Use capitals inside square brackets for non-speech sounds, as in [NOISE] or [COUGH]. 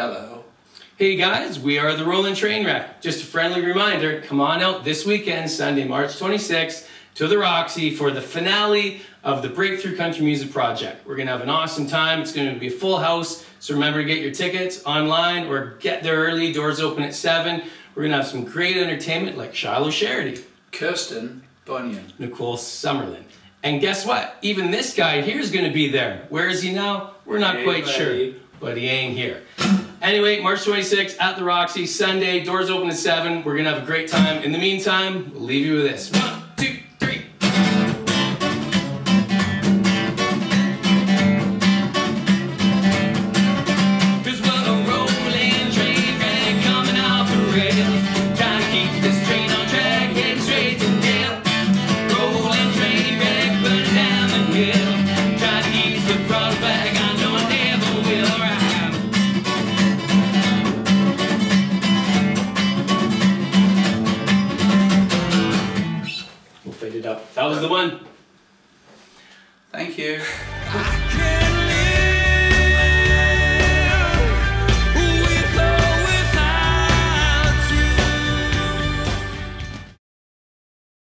Hello. Hey guys, we are the Rollin' Trainwreck. Just a friendly reminder, come on out this weekend, Sunday, March 26th, to the Roxy for the finale of the Breakthrough Country Music Project. We're gonna have an awesome time. It's gonna be a full house, so remember to get your tickets online or get there early. Doors open at 7. We're gonna have some great entertainment like Shiloh Charity, Kirsten Bunyan. Nicole Summerlin. And guess what? Even this guy here is gonna be there. Where is he now? We're not Hey, quite buddy. sure, but he ain't here. Anyway, March 26th at the Roxy, Sunday, doors open at 7. We're gonna have a great time. In the meantime, we'll leave you with this. One, We'll it up. That was the one. Thank you. I [LAUGHS] can't